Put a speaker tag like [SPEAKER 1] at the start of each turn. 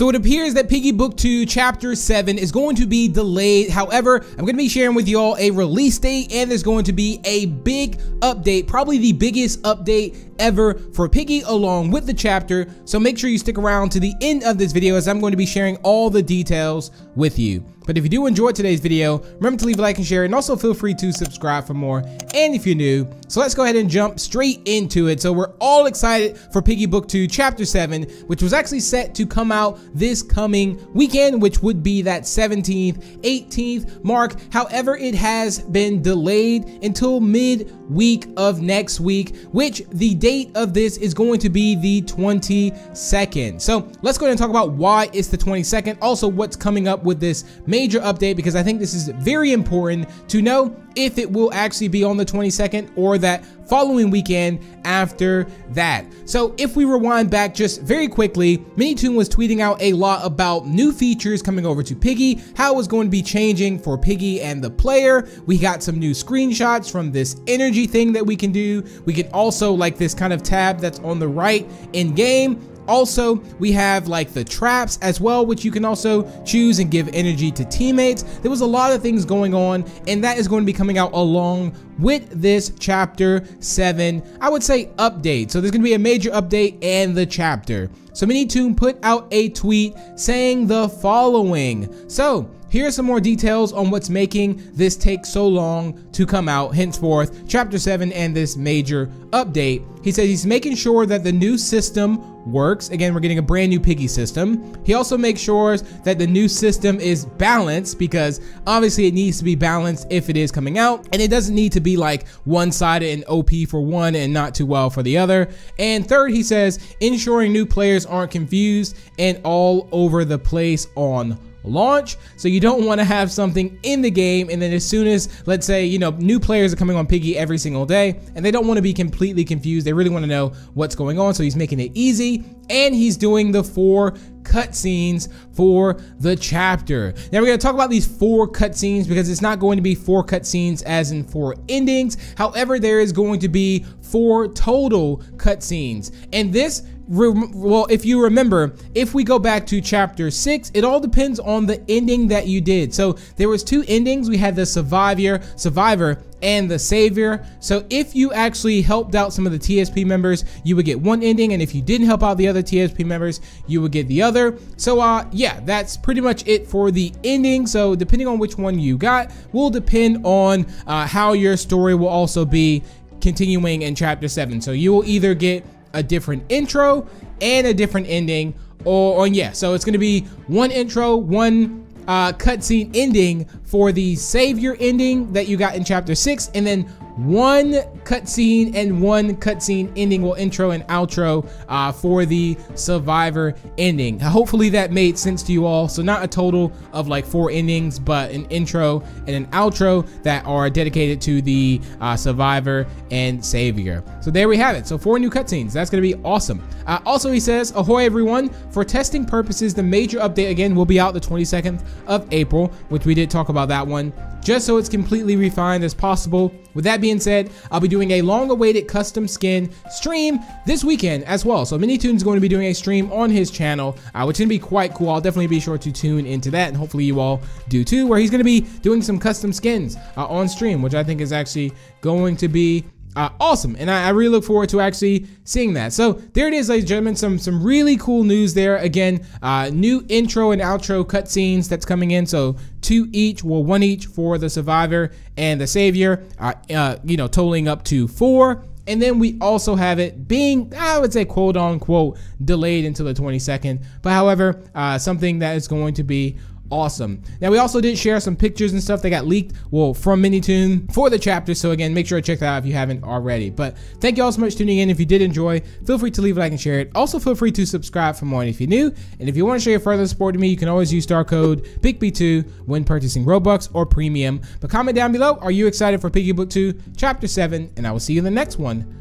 [SPEAKER 1] So it appears that Piggy Book 2 Chapter 7 is going to be delayed. However, I'm going to be sharing with you all a release date and there's going to be a big update, probably the biggest update ever for Piggy along with the chapter. So make sure you stick around to the end of this video as I'm going to be sharing all the details with you. But if you do enjoy today's video, remember to leave a like and share and also feel free to subscribe for more and if you're new. So let's go ahead and jump straight into it. So we're all excited for Piggy Book 2 Chapter 7, which was actually set to come out this coming weekend, which would be that 17th, 18th mark. However, it has been delayed until mid week of next week, which the date of this is going to be the 22nd. So let's go ahead and talk about why it's the 22nd. Also, what's coming up with this major update, because I think this is very important to know if it will actually be on the 22nd or that following weekend after that. So if we rewind back just very quickly, Minitoon was tweeting out a lot about new features coming over to Piggy, how it was going to be changing for Piggy and the player. We got some new screenshots from this energy thing that we can do. We can also like this kind of tab that's on the right in game also, we have like the traps as well, which you can also choose and give energy to teammates. There was a lot of things going on, and that is going to be coming out along with this chapter 7, I would say update. So there's going to be a major update and the chapter. So Minitoon put out a tweet saying the following. So here are some more details on what's making this take so long to come out, henceforth, Chapter 7 and this major update. He says he's making sure that the new system works. Again, we're getting a brand new Piggy system. He also makes sure that the new system is balanced because obviously it needs to be balanced if it is coming out. And it doesn't need to be like one-sided and OP for one and not too well for the other. And third, he says, ensuring new players aren't confused and all over the place on launch. So you don't want to have something in the game and then as soon as, let's say, you know, new players are coming on Piggy every single day and they don't want to be completely confused. They really want to know what's going on. So he's making it easy and he's doing the four cutscenes for the chapter. Now we're going to talk about these four cutscenes because it's not going to be four cutscenes as in four endings. However, there is going to be four total cutscenes. And this well, if you remember, if we go back to chapter six, it all depends on the ending that you did. So there was two endings. We had the survivor, survivor, and the savior. So if you actually helped out some of the TSP members, you would get one ending, and if you didn't help out the other TSP members, you would get the other. So uh, yeah, that's pretty much it for the ending. So depending on which one you got, will depend on uh, how your story will also be continuing in chapter seven. So you will either get a different intro and a different ending or, yeah so it's gonna be one intro one uh, cutscene ending for the savior ending that you got in chapter 6 and then one cutscene and one cutscene ending. Will intro and outro uh, for the survivor ending. Hopefully that made sense to you all. So not a total of like four endings but an intro and an outro that are dedicated to the uh, survivor and savior. So there we have it. So four new cutscenes. That's gonna be awesome. Uh, also he says ahoy everyone. For testing purposes the major update again will be out the 22nd of april which we did talk about that one just so it's completely refined as possible. With that being said, I'll be doing a long-awaited custom skin stream this weekend as well. So Minitoon's going to be doing a stream on his channel, uh, which is going to be quite cool. I'll definitely be sure to tune into that, and hopefully you all do too, where he's going to be doing some custom skins uh, on stream, which I think is actually going to be uh, awesome, and I, I, really look forward to actually seeing that. So there it is, ladies and gentlemen, some some really cool news there. Again, uh, new intro and outro cutscenes that's coming in. So two each, well, one each for the Survivor and the Savior. Uh, uh, you know, totaling up to four. And then we also have it being, I would say, quote unquote, delayed until the 22nd. But however, uh, something that is going to be awesome. Now we also did share some pictures and stuff that got leaked, well, from Minitoon for the chapter. So again, make sure to check that out if you haven't already. But thank you all so much for tuning in. If you did enjoy, feel free to leave a like and share it. Also feel free to subscribe for more if you're new. And if you want to show your further support to me, you can always use star code BIGB2 when purchasing Robux or Premium. But comment down below, are you excited for Piggy Book 2 Chapter 7? And I will see you in the next one.